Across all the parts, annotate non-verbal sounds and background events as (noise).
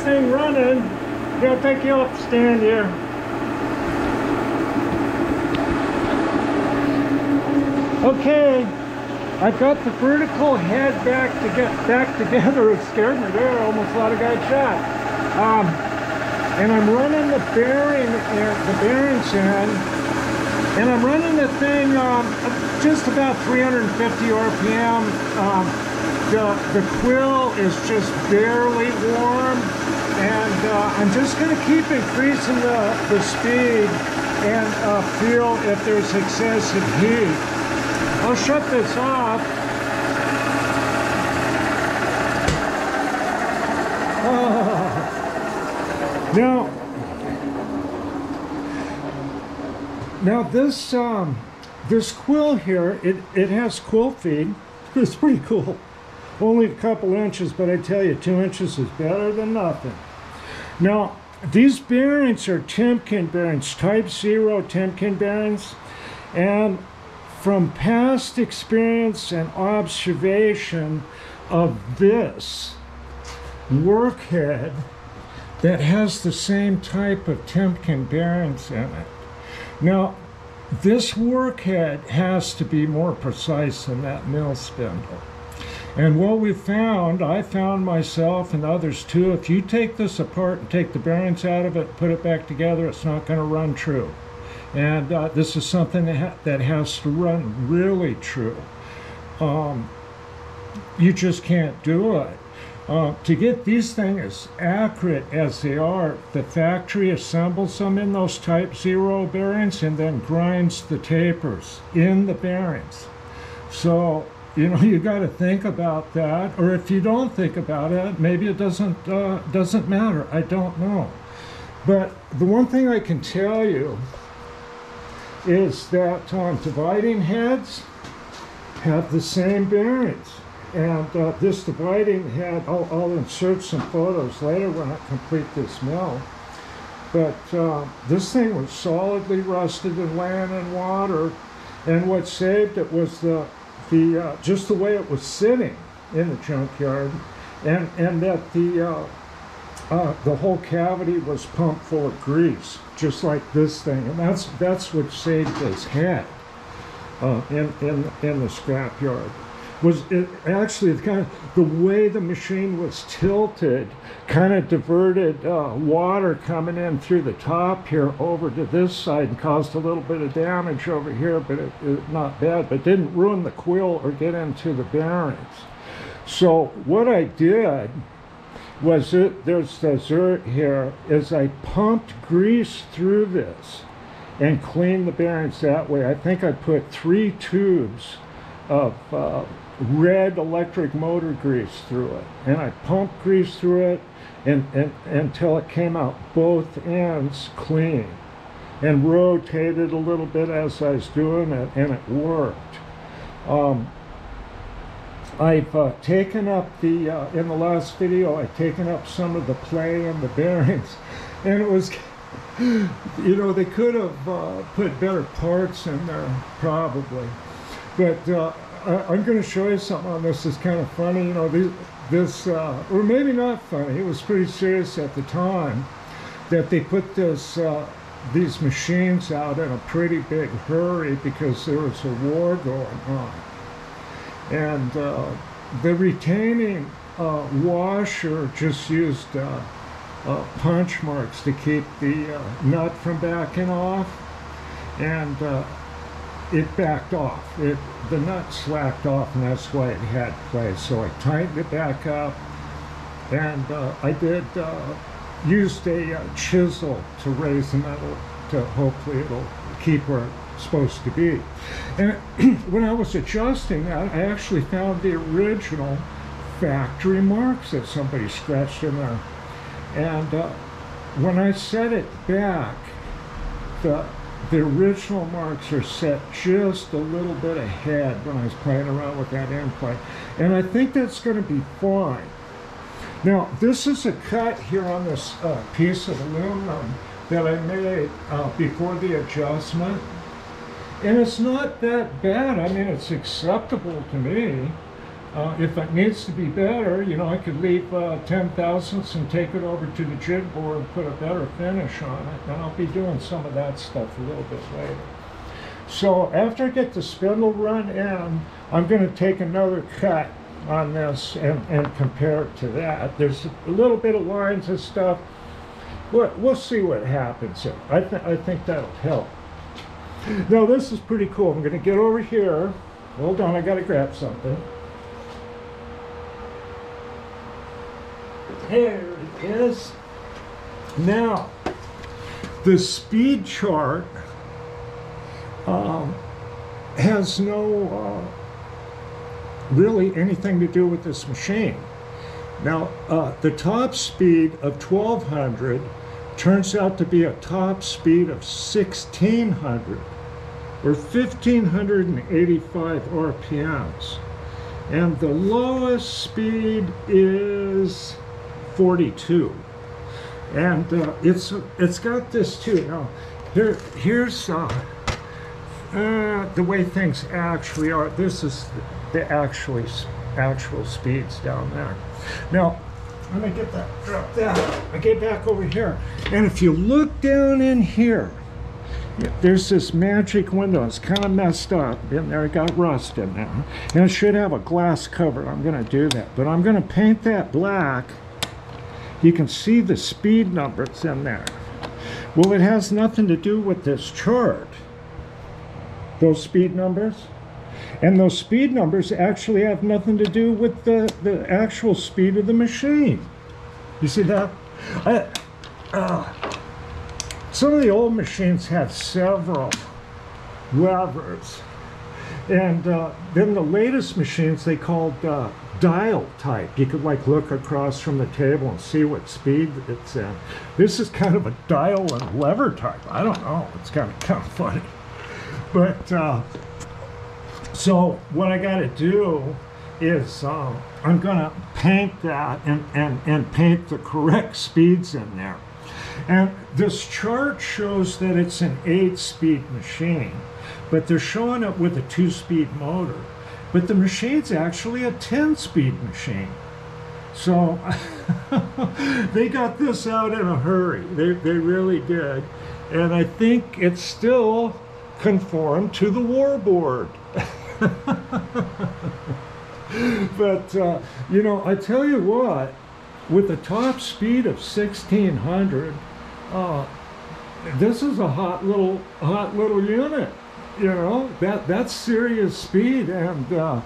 thing running. Gotta take you off the stand here. Okay, I've got the vertical head back to get back together. (laughs) It scared me there. I almost thought I got shot. Um, and I'm running the bearing, the bearings in, and I'm running the thing um, just about 350 RPM. Um, the, quill is just barely warm, and uh, I'm just going to keep increasing the, the speed and uh, feel if there's excessive heat. I'll shut this off. Oh. (laughs) Now, now this um, this quill here, it, it has quill feed. (laughs) It's pretty cool. Only a couple inches, but I tell you, two inches is better than nothing. Now, these bearings are Timken bearings, Type Zero Timken bearings, and from past experience and observation of this workhead that has the same type of Timken bearings in it. Now, this workhead has to be more precise than that mill spindle. And what we found, I found myself and others too, if you take this apart and take the bearings out of it, put it back together, it's not going to run true. And uh, this is something that, ha that has to run really true. Um, you just can't do it. Uh, to get these things as accurate as they are, the factory assembles them in those type zero bearings and then grinds the tapers in the bearings. So, you know, you got to think about that. Or if you don't think about it, maybe it doesn't, uh, doesn't matter. I don't know. But the one thing I can tell you is that um, dividing heads have the same bearings. And uh, this dividing head, I'll, I'll, insert some photos later when I complete this mill. But uh, this thing was solidly rusted in land and water. And what saved it was the, the uh, just the way it was sitting in the junkyard. And, and that the, uh, uh, the whole cavity was pumped full of grease just like this thing. And that's that's what saved his head uh, in, in, in the scrapyard. Was it actually kind of the way the machine was tilted kind of diverted uh, water coming in through the top here over to this side and caused a little bit of damage over here, but it, it not bad, but didn't ruin the quill or get into the bearings. So what I did was it, there's dessert here, is I pumped grease through this and cleaned the bearings that way. I think I put three tubes of uh, red electric motor grease through it. And I pumped grease through it and, and, until it came out both ends clean and rotated a little bit as I was doing it and it worked. Um, I've uh, taken up the, uh, in the last video, I've taken up some of the play and the (laughs) bearings. And it was, you know, they could have uh, put better parts in there, probably. But uh, I, am going to show you something on this that's kind of funny. You know, this, this uh, or maybe not funny, it was pretty serious at the time, that they put this, uh, these machines out in a pretty big hurry because there was a war going on. And uh, the retaining uh, washer just used uh, uh punch marks to keep the nut from backing off. And it backed off. It, the nut slacked off and that's why it had play. So I tightened it back up and uh, I did uh, used a uh, chisel to raise the metal to hopefully it'll keep where it's supposed to be. And (clears throat) when I was adjusting that, I actually found the original factory marks that somebody scratched in there. And uh, when I set it back, the, the original marks are set just a little bit ahead when I was playing around with that end plate. And I think that's going to be fine. Now, this is a cut here on this uh, piece of aluminum that I made uh, before the adjustment. And it's not that bad. I mean, it's acceptable to me. Uh, if it needs to be better, you know, I could leave uh, 10 thousandths and take it over to the jig bore and put a better finish on it. And I'll be doing some of that stuff a little bit later. So after I get the spindle run in, I'm going to take another cut on this and, and compare it to that. There's a little bit of lines and stuff. We'll, we'll see what happens here. I, th I think that'll help. Now this is pretty cool. I'm going to get over here. Hold on, I got to grab something. There it is. Now, the speed chart um, has no uh, really anything to do with this machine. Now, uh, the top speed of 1200 turns out to be a top speed of 1600 or 1585 RPMs. And the lowest speed is 42. And uh, it's it's got this too. Now, here here's uh, uh, the way things actually are. This is the actually actual speeds down there. Now, let me get that drop that. I get back over here, and if you look down in here, there's this magic window. It's kind of messed up in there. It got rust in there, and it should have a glass cover. I'm going to do that, but I'm going to paint that black you can see the speed numbers in there. Well, it has nothing to do with this chart, those speed numbers. And those speed numbers actually have nothing to do with the, the actual speed of the machine. You see that? I, uh, some of the old machines had several levers. And uh, then the latest machines they called uh, dial type. You could like look across from the table and see what speed it's in. This is kind of a dial and lever type. I don't know. It's kind of kind of funny. But uh, so what I got to do is um, I'm going to paint that and, and, and paint the correct speeds in there. And this chart shows that it's an eight speed machine, but they're showing it with a two speed motor. But the machine's actually a 10 speed machine. So (laughs) they got this out in a hurry. They, they really did. And I think it still conformed to the war board. (laughs) but, uh, you know, I tell you what, with a top speed of 1600, uh, this is a hot little, hot little unit you know that that's serious speed and uh,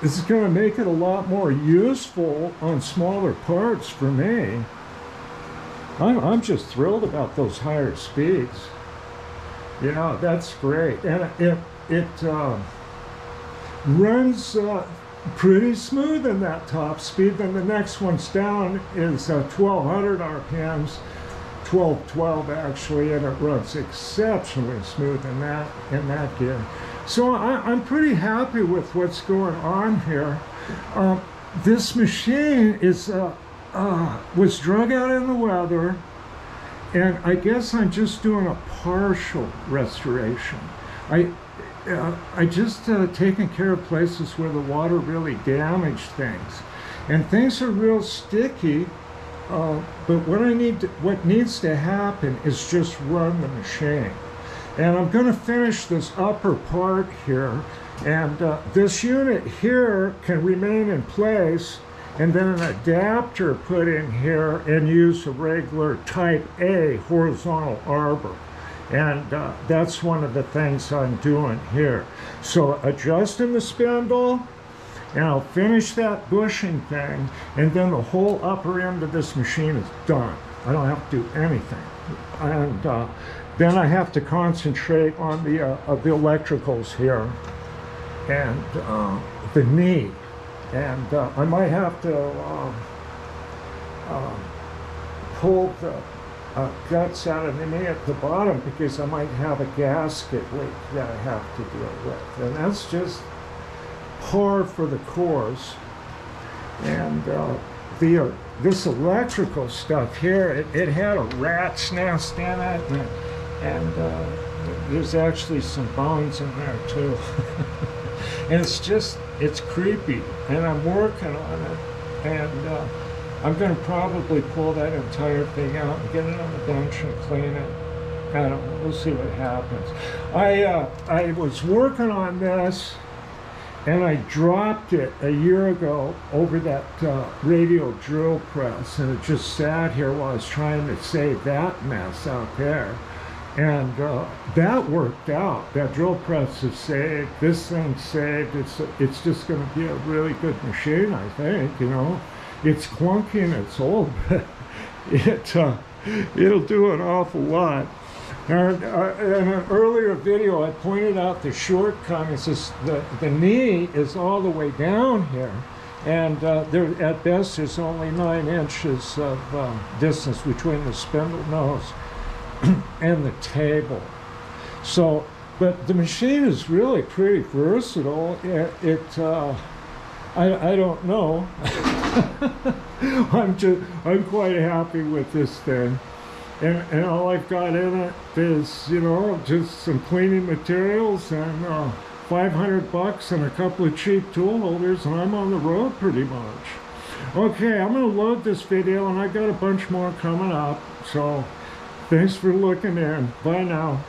it's going to make it a lot more useful on smaller parts for me. I'm, I'm just thrilled about those higher speeds. You know that's great. And it it uh, runs uh, pretty smooth in that top speed. Then the next one's down is 1200 uh, rpms 1212 actually, and it runs exceptionally smooth in that in that gear. So I, am pretty happy with what's going on here. Um, this machine is uh, uh, was drug out in the weather, and I guess I'm just doing a partial restoration. I uh, I just uh, taken care of places where the water really damaged things, and things are real sticky uh, but what I need, to, what needs to happen is just run the machine. And I'm going to finish this upper part here. And uh, this unit here can remain in place and then an adapter put in here and use a regular type A horizontal arbor. And uh, that's one of the things I'm doing here. So adjusting the spindle, and I'll finish that bushing thing and then the whole upper end of this machine is done. I don't have to do anything. And uh, then I have to concentrate on the, uh, the electricals here and uh, the knee. And uh, I might have to um, um, pull the uh, guts out of the knee at the bottom because I might have a gasket leak that I have to deal with. And that's just par for the course. And uh, the uh, this electrical stuff here, it, it, had a rat's nest in it, and, and uh, there's actually some bones in there too. (laughs) and it's just it's creepy and i'm working on it and uh, i'm going to probably pull that entire thing out and get it on the bench and clean it i don't we'll see what happens i uh, i was working on this and I dropped it a year ago over that uh, radial drill press, and it just sat here while I was trying to save that mess out there. And uh, that worked out. That drill press is saved. This thing's saved. It's it's just going to be a really good machine, I think. You know, it's clunky and it's old, (laughs) but it uh, it'll do an awful lot. And, uh, in an earlier video, I pointed out the shortcomings. This, the, the knee is all the way down here, and uh, there, at best, there's only nine inches of um, distance between the spindle nose (clears throat) and the table. So, but the machine is really pretty versatile. It, it uh, I, I don't know. (laughs) I'm just, I'm quite happy with this thing and, and all I've got in it is, you know, just some cleaning materials and uh, 500 bucks and a couple of cheap tool holders, and I'm on the road pretty much. Okay, I'm going to load this video, and I got a bunch more coming up. So, thanks for looking in. Bye now.